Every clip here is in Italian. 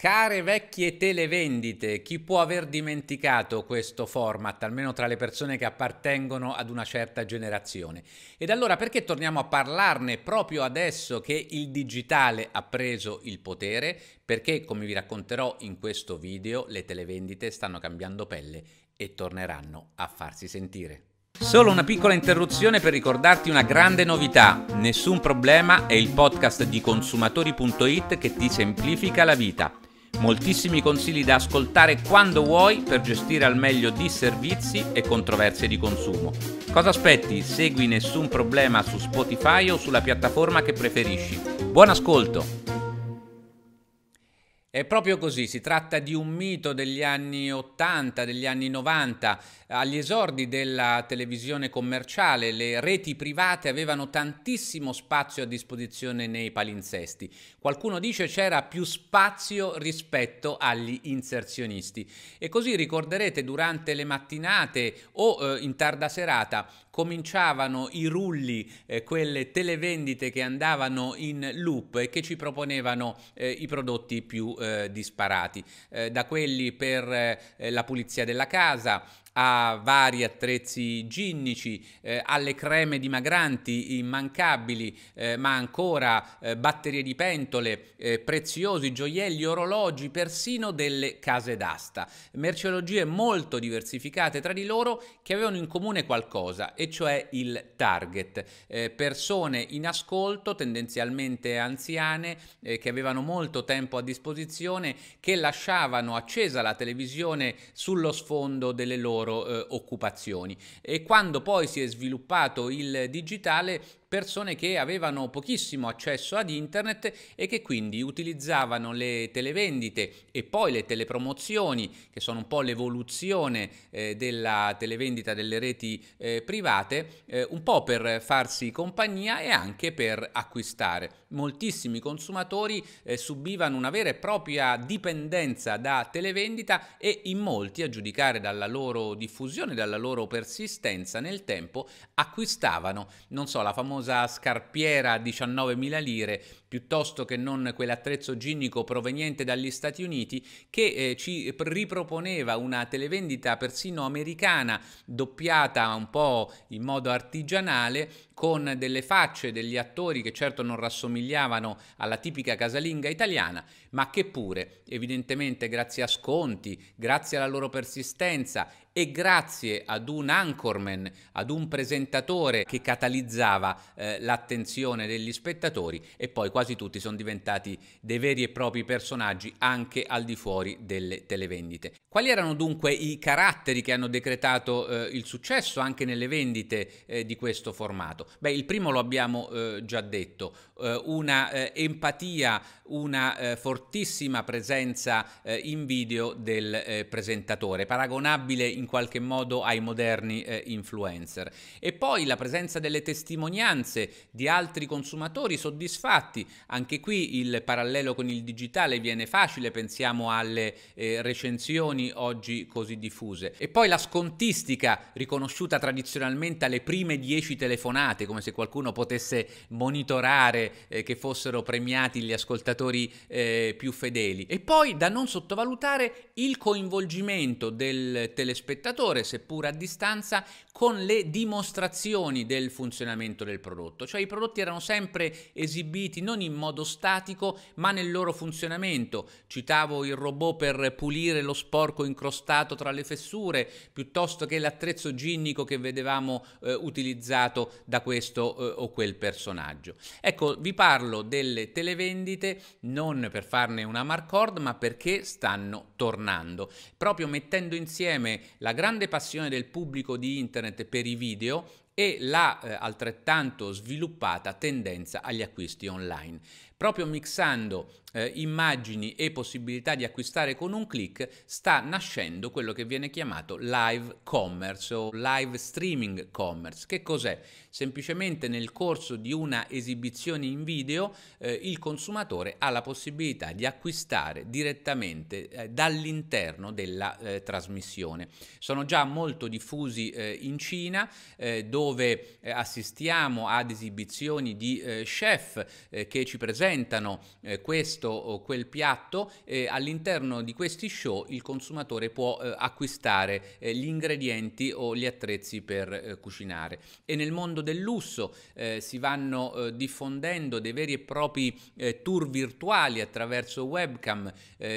Care vecchie televendite, chi può aver dimenticato questo format, almeno tra le persone che appartengono ad una certa generazione? Ed allora perché torniamo a parlarne proprio adesso che il digitale ha preso il potere? Perché, come vi racconterò in questo video, le televendite stanno cambiando pelle e torneranno a farsi sentire. Solo una piccola interruzione per ricordarti una grande novità. Nessun problema è il podcast di consumatori.it che ti semplifica la vita. Moltissimi consigli da ascoltare quando vuoi per gestire al meglio disservizi e controversie di consumo. Cosa aspetti? Segui nessun problema su Spotify o sulla piattaforma che preferisci. Buon ascolto! È proprio così, si tratta di un mito degli anni 80, degli anni 90. Agli esordi della televisione commerciale le reti private avevano tantissimo spazio a disposizione nei palinsesti. Qualcuno dice c'era più spazio rispetto agli inserzionisti. E così ricorderete durante le mattinate o eh, in tarda serata cominciavano i rulli, eh, quelle televendite che andavano in loop e che ci proponevano eh, i prodotti più eh, disparati, eh, da quelli per eh, la pulizia della casa a vari attrezzi ginnici, eh, alle creme dimagranti immancabili, eh, ma ancora eh, batterie di pentole, eh, preziosi gioielli, orologi, persino delle case d'asta. Merceologie molto diversificate tra di loro che avevano in comune qualcosa, e cioè il target. Eh, persone in ascolto, tendenzialmente anziane, eh, che avevano molto tempo a disposizione, che lasciavano accesa la televisione sullo sfondo delle loro loro eh, occupazioni. E quando poi si è sviluppato il digitale, persone che avevano pochissimo accesso ad internet e che quindi utilizzavano le televendite e poi le telepromozioni, che sono un po' l'evoluzione eh, della televendita delle reti eh, private, eh, un po' per farsi compagnia e anche per acquistare. Moltissimi consumatori eh, subivano una vera e propria dipendenza da televendita e in molti, a giudicare dalla loro diffusione, dalla loro persistenza nel tempo, acquistavano, non so, la famosa famosa scarpiera a 19.000 lire piuttosto che non quell'attrezzo ginnico proveniente dagli Stati Uniti che eh, ci riproponeva una televendita persino americana doppiata un po' in modo artigianale con delle facce degli attori che certo non rassomigliavano alla tipica casalinga italiana, ma che pure, evidentemente grazie a sconti, grazie alla loro persistenza e grazie ad un anchorman, ad un presentatore che catalizzava eh, l'attenzione degli spettatori e poi quasi tutti sono diventati dei veri e propri personaggi anche al di fuori delle televendite. Quali erano dunque i caratteri che hanno decretato eh, il successo anche nelle vendite eh, di questo formato? Beh, il primo lo abbiamo eh, già detto, eh, una eh, empatia, una eh, fortissima presenza in video del presentatore, paragonabile in qualche modo ai moderni influencer. E poi la presenza delle testimonianze di altri consumatori soddisfatti anche qui il parallelo con il digitale viene facile, pensiamo alle eh, recensioni oggi così diffuse. E poi la scontistica riconosciuta tradizionalmente alle prime 10 telefonate, come se qualcuno potesse monitorare eh, che fossero premiati gli ascoltatori eh, più fedeli. E poi da non sottovalutare il coinvolgimento del telespettatore, seppur a distanza, con le dimostrazioni del funzionamento del prodotto. Cioè i prodotti erano sempre esibiti non in modo statico, ma nel loro funzionamento. Citavo il robot per pulire lo sporco incrostato tra le fessure, piuttosto che l'attrezzo ginnico che vedevamo eh, utilizzato da questo eh, o quel personaggio. Ecco, vi parlo delle televendite non per farne una marcord, ma perché stanno tornando, proprio mettendo insieme la grande passione del pubblico di internet per i video e la eh, altrettanto sviluppata tendenza agli acquisti online. Proprio mixando eh, immagini e possibilità di acquistare con un click sta nascendo quello che viene chiamato live commerce o live streaming commerce. Che cos'è? Semplicemente nel corso di una esibizione in video eh, il consumatore ha la possibilità di acquistare direttamente eh, dall'interno della eh, trasmissione. Sono già molto diffusi eh, in Cina eh, dove assistiamo ad esibizioni di chef che ci presentano presentano eh, questo o quel piatto e all'interno di questi show il consumatore può eh, acquistare eh, gli ingredienti o gli attrezzi per eh, cucinare. E nel mondo del lusso eh, si vanno eh, diffondendo dei veri e propri tour virtuali attraverso webcam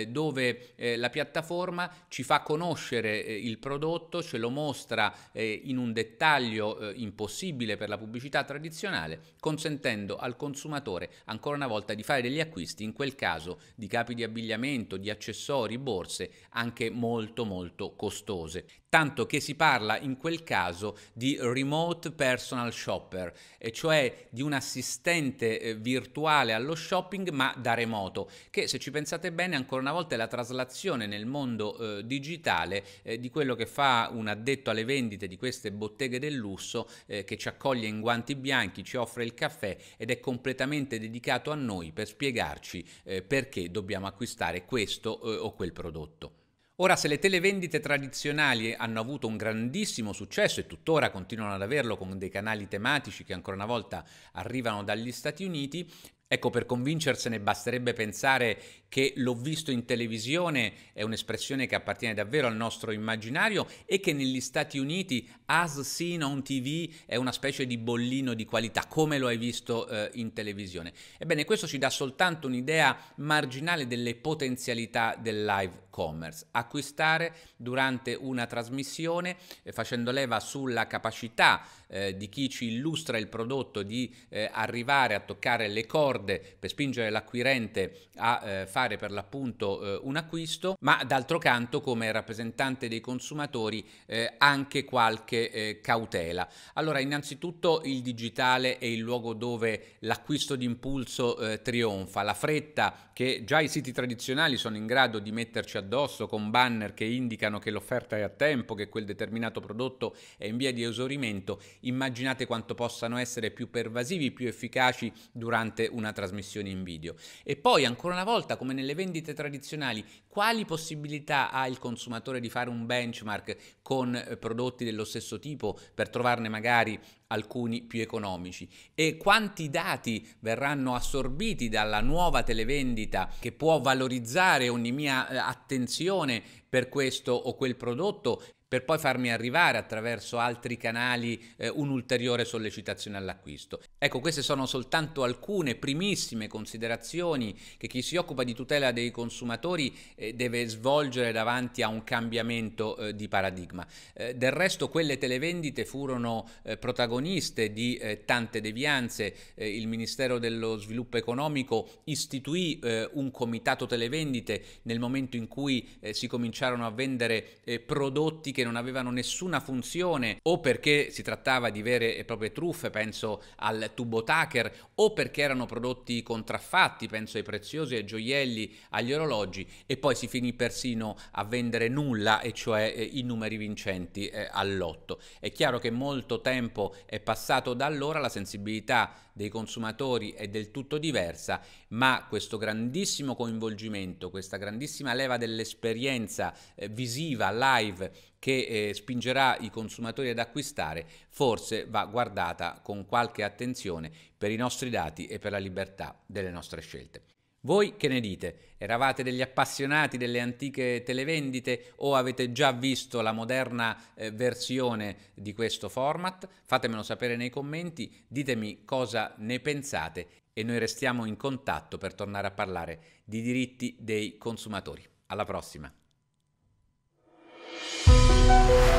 dove la piattaforma ci fa conoscere il prodotto, ce lo mostra in un dettaglio impossibile per la pubblicità tradizionale, consentendo al consumatore ancora una volta di fare degli acquisti, in quel caso di capi di abbigliamento, di accessori, borse, anche molto molto costose. Tanto che si parla in quel caso di remote personal shopper, cioè di un assistente eh, virtuale allo shopping ma da remoto, che se ci pensate bene ancora una volta è la traslazione nel mondo eh, digitale eh, di quello che fa un addetto alle vendite di queste botteghe del lusso eh, che ci accoglie in guanti bianchi, ci offre il caffè ed è completamente dedicato a noi per spiegarci eh, perché dobbiamo acquistare questo eh, o quel prodotto. Ora, se le televendite tradizionali hanno avuto un grandissimo successo e tuttora continuano ad averlo con dei canali tematici che ancora una volta arrivano dagli Stati Uniti, Ecco, per convincersene basterebbe pensare che l'ho visto in televisione è un'espressione che appartiene davvero al nostro immaginario e che negli Stati Uniti as seen on TV è una specie di bollino di qualità, come lo hai visto eh, in televisione. Ebbene, questo ci dà soltanto un'idea marginale delle potenzialità del live commerce. Acquistare durante una trasmissione eh, facendo leva sulla capacità eh, di chi ci illustra il prodotto di eh, arrivare a toccare le corde corde per spingere l'acquirente a eh, fare per l'appunto eh, un acquisto, ma d'altro canto come rappresentante dei consumatori eh, anche qualche eh, cautela. Allora, innanzitutto il digitale è il luogo dove l'acquisto d'impulso eh, trionfa, la fretta che già i siti tradizionali sono in grado di metterci addosso con banner che indicano che l'offerta è a tempo, che quel determinato prodotto è in via di esaurimento, immaginate quanto possano essere più pervasivi, più efficaci durante una trasmissione in video. E poi ancora una volta, come nelle vendite tradizionali, quali possibilità ha il consumatore di fare un benchmark con eh, prodotti dello stesso tipo per trovarne magari alcuni più economici e quanti dati verranno assorbiti dalla nuova televendita che può valorizzare ogni mia eh, attenzione per questo o quel prodotto per poi farmi arrivare attraverso altri canali eh, un'ulteriore sollecitazione all'acquisto. Ecco, queste sono soltanto alcune primissime considerazioni che chi si occupa di tutela dei consumatori eh, deve svolgere davanti a un cambiamento eh, di paradigma. Eh, del resto quelle televendite furono eh, protagoniste di eh, tante devianze, il Ministero dello Sviluppo Economico istituì un comitato televendite nel momento in cui si cominciarono a vendere prodotti che non avevano nessuna funzione o perché si trattava di vere e proprie truffe, penso al tubo Tucker, o perché erano prodotti contraffatti, penso ai preziosi, ai gioielli, agli orologi e poi si finì persino a vendere nulla, e cioè eh, i numeri vincenti eh, all'otto. È chiaro che molto tempo è passato da allora, la sensibilità dei consumatori è del tutto diversa, ma questo grandissimo coinvolgimento, questa grandissima leva dell'esperienza eh, visiva, live, che eh, spingerà i consumatori ad acquistare, forse va guardata con qualche attenzione per i nostri dati e per la libertà delle nostre scelte. Voi che ne dite? Eravate degli appassionati delle antiche televendite o avete già visto la moderna eh, versione di questo format? Fatemelo sapere nei commenti, ditemi cosa ne pensate e noi restiamo in contatto per tornare a parlare di diritti dei consumatori. Alla prossima! Thank you.